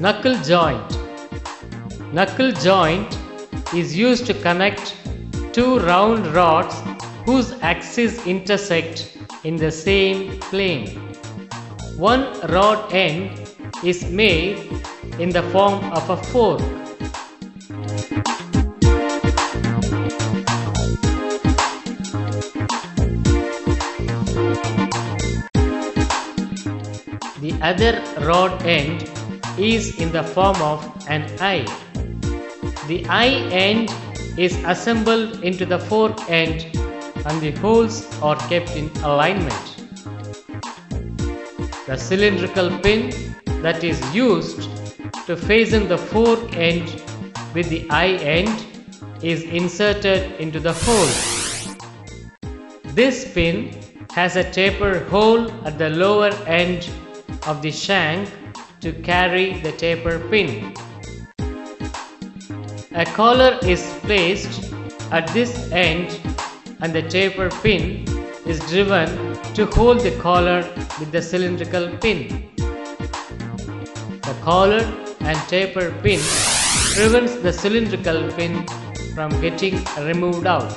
Knuckle joint. Knuckle joint is used to connect two round rods whose axes intersect in the same plane. One rod end is made in the form of a fork. The other rod end is in the form of an eye. The eye end is assembled into the fork end and the holes are kept in alignment. The cylindrical pin that is used to fasten the fork end with the eye end is inserted into the hole. This pin has a taper hole at the lower end of the shank to carry the taper pin. A collar is placed at this end and the taper pin is driven to hold the collar with the cylindrical pin. The collar and taper pin prevents the cylindrical pin from getting removed out.